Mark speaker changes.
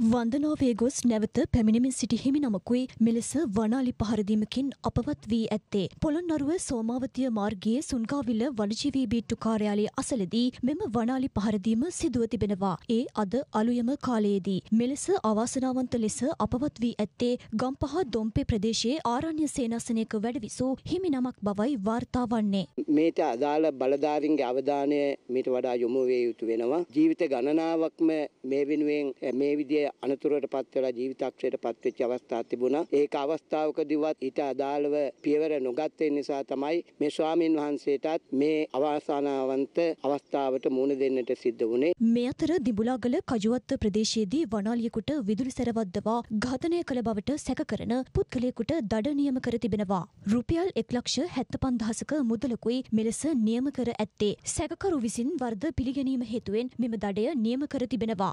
Speaker 1: වන්දනාවේ ගොස් නැවත පැමිණිමින් සිටි හිමි නමකුයි මෙලෙස වනාලි පහරදීමකින් අපවත් වී ඇත්තේ. පොළොන්නරුව සෝමාවතිය මාර්ගයේ සුන්ගාවිල වනජීවී බීට්ටු කාර්යාලය අසලදී මෙම වනාලි පහරදීම සිදුව තිබෙනවා. ඒ අද අලුයම කාලයේදී. මෙලෙස අවාසනාවන්ත ලෙස අපවත් වී ඇත්තේ ගම්පහ දොම්පේ ප්‍රදේශයේ ආරණ්‍ය සේනාසනයක වැඩවිසූ හිමි නමක් බවයි වාර්තා වන්නේ.
Speaker 2: මේට අදාළ බලධාරීන්ගේ අවධානය මීට වඩා යොමු විය යුතු වෙනවා. ජීවිත ගණනාවක්ම මේ වෙනුවෙන් මේ විදිය අනතුරට පත් වෙලා ජීවිතක්ෂයට පත් වෙච්ච අවස්ථා තිබුණා. ඒක අවස්ථාවකදීවත් ඊට අදාළව පියවර නොගත් නිසා තමයි මේ ස්වාමින් වහන්සේටත් මේ අවාසනාවන්ත අවස්ථාවට මුහුණ දෙන්නට සිද්ධ වුණේ.
Speaker 1: මේ අතර දිඹුලාගල කජුවත්ත ප්‍රදේශයේදී වනාලියෙකුට විදුලි සැරවද්දවා ඝාතනය කළ බවට සැක කරන පුද්ගලයෙකුට දඩ නියම කර තිබෙනවා. රුපියල් එක් ලක්ෂ හැත්ත පන්දහසක මුදලකුයි මෙලෙස නියම කර ඇත්තේ. සැකකරු විසින් වර්ධ පිළිගැනීම හේතුවෙන් මෙම දඩය නියම කර තිබෙනවා.